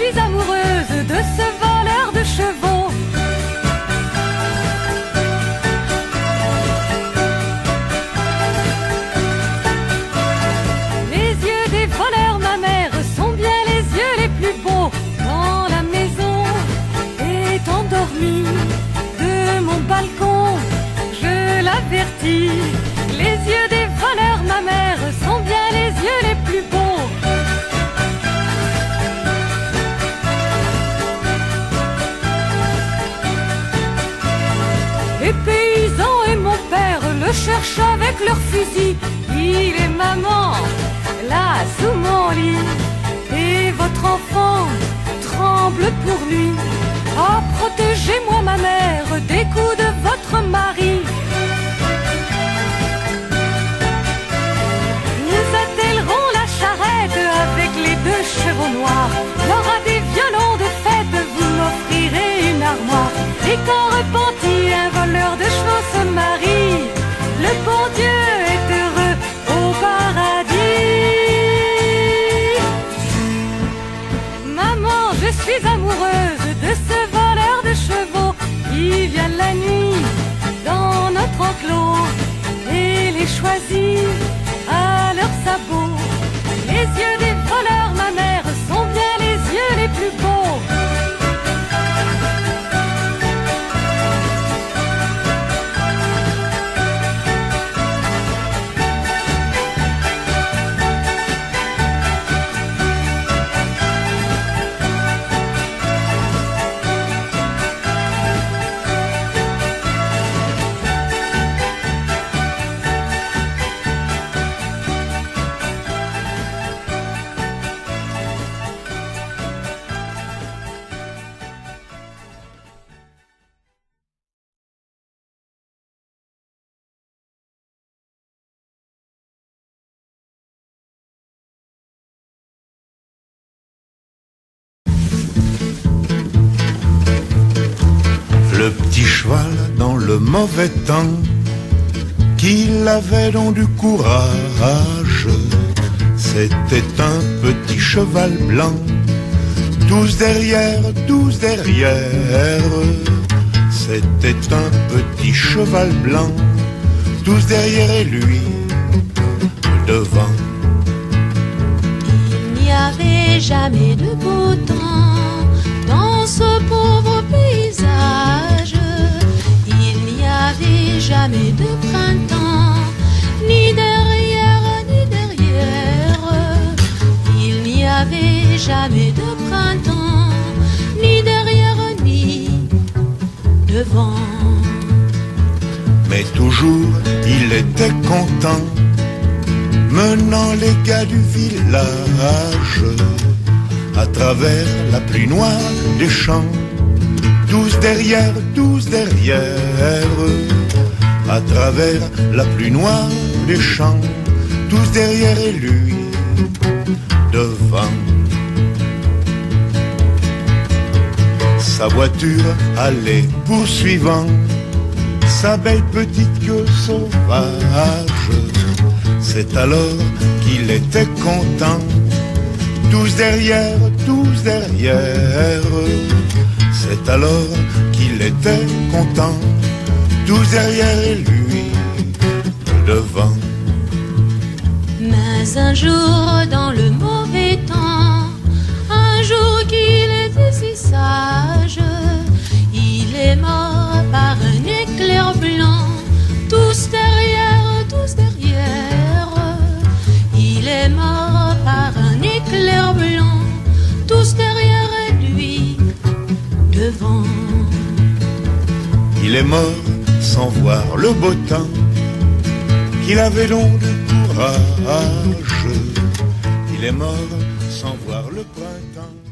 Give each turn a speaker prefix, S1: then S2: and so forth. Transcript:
S1: suis amoureuse de ce voleur de chevaux. Les yeux des voleurs, ma mère, sont bien les yeux les plus beaux. Quand la maison est endormie de mon balcon, je l'avertis. Avec leur fusil. Il est maman, là sous mon lit. Et votre enfant tremble pour lui. Ah, protégez-moi ma mère des coups de votre mari. De ce voleur de chevaux qui vient la nuit dans notre enclos et les choisit
S2: petit cheval dans le mauvais temps, qu'il avait donc du courage. C'était un petit cheval blanc, tous derrière, tous derrière. C'était un petit cheval blanc, tous derrière et lui devant.
S3: Il n'y avait jamais de beau temps dans ce pauvre paysage. Jamais de printemps, ni derrière, ni derrière. Il n'y avait jamais de printemps, ni derrière, ni devant.
S2: Mais toujours il était content, menant les gars du village à travers la pluie noire des champs, tous derrière, tous derrière, à travers la pluie noire des champs, tous derrière et lui devant. Sa voiture allait poursuivant sa belle petite queue sauvage. C'est alors qu'il était content, tous derrière, tous derrière. C'est alors qu'il était content, tous derrière et lui devant.
S3: Mais un jour dans le mauvais temps, un jour qu'il était si sage, il est mort par un éclair blanc, tous derrière, tous derrière. Il est mort par un éclair blanc, tous derrière lui, devant.
S2: Il est mort sans voir le beau temps, qu'il avait donc du courage. Il est mort sans voir le printemps.